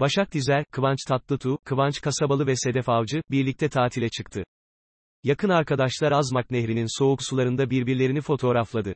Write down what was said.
Başak Dizer, Kıvanç Tatlıtuğ, Kıvanç Kasabalı ve Sedef Avcı, birlikte tatile çıktı. Yakın arkadaşlar Azmak Nehri'nin soğuk sularında birbirlerini fotoğrafladı.